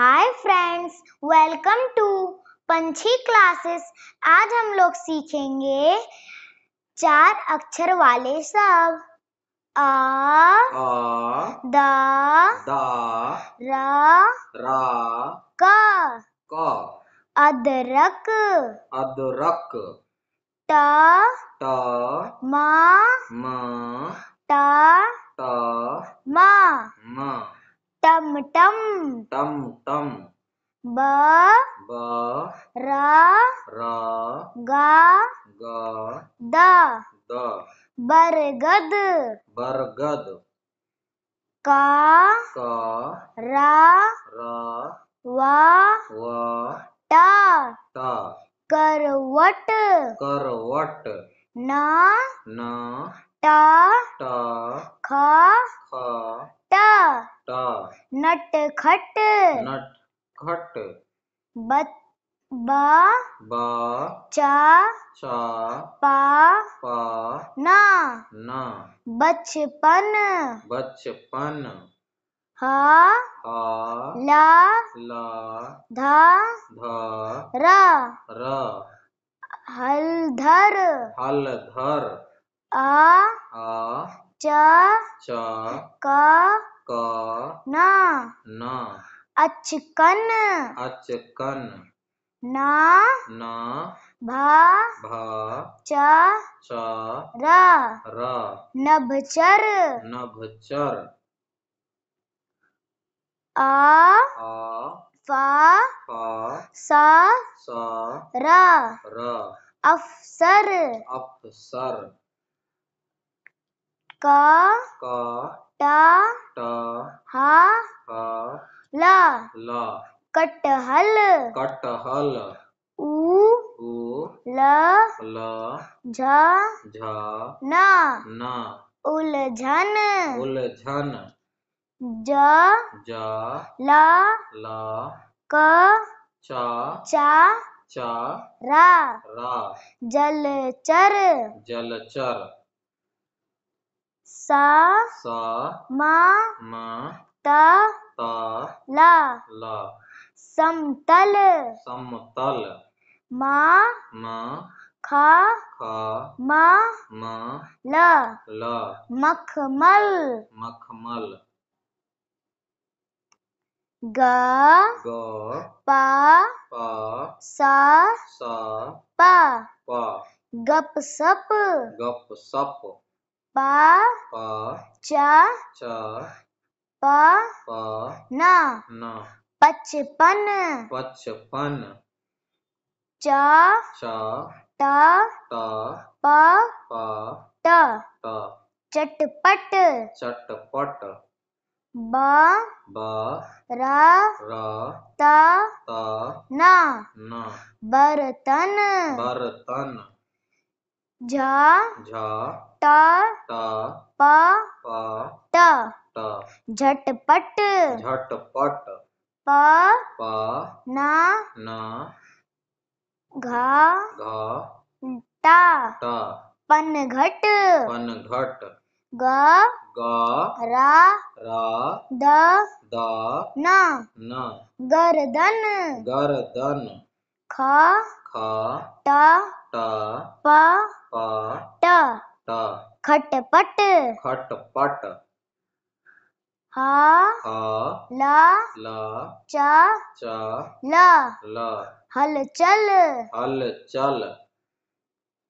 Hi friends welcome to Panchhi classes आज हम लोग सीखेंगे चार अक्षर वाले शब्द आ आ द दा र रा क। क। अदरक। अदरक। ट ट म। म ट ट म। म। टमटम टम टम। ब ब र र ग ग द। द। बरगद। बरगद। क क र र व व ट। ट। करवट। करवट। न न ट ट ख ख ट ट नटखट नट खट। ब ब। ब। च। च। प। प। न। न। बचपन। बचपन। हा। ह। ला। ल। ध। ध। र। र। हलधर। हलधर। अ आ। चा। चा। क। क न। न। अचकन। अचकन। न। न। भ। भ। च। च। र। र। नभचर। नभचर। अ। आ फ। फ। स। स। र। र। अफसर। अफसर। क। क। ट ट ह ह ल ल कटहल कटहल उ उ ल ल झ झ न न उलझन उलझन ज ज ल ल क च च च र र जलचर जलचर स स म म त त ल ल समतल समतल म म ख ख म म ल ल मखमल मखमल ग ग प प स स प प गपसप गप सप प प च च प प न। न। पचपन। पचपन। च च ट ट प प ट ट चटपट। चटपट। ब ब र र त त न। न। बर्तन। बर्तन। झ झ ट ट प प ट। ट। झटपट। झटपट। प प न न घ घ ट। ट। पनघट। पनघट। ग ग र र द द न। न। गर्दन। गर्दन। ख ख ट ट प प। ट। ट खटपट। खटपट। ह। ह। ल। ल। च। च। ल। ल। हलचल। हलचल।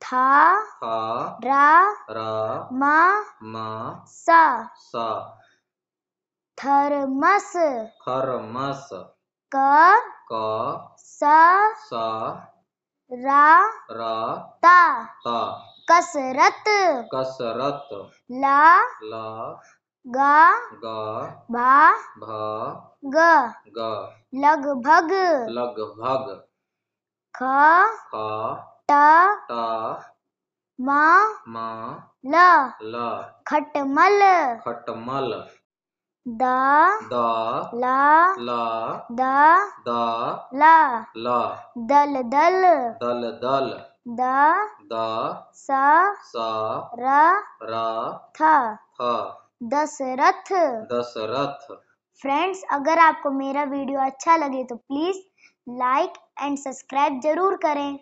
थ। थ। र। र। म। म। स। स। थर्मस। थर्मस। क। क। स। स। र र त त। कसरत कसरत। ला ल ग ग भ भ ग ग। लगभग लगभग। ख ख ट ट म म ल ल। खटमल। खटमल। द द ल ल द द ल ल दल दल दल दल द द स स र र थ थ दशरथ दशरथ फ्रेंड्स अगर आपको मेरा वीडियो अच्छा लगे तो प्लीज़ लाइक एंड सब्सक्राइब ज़रूर करें।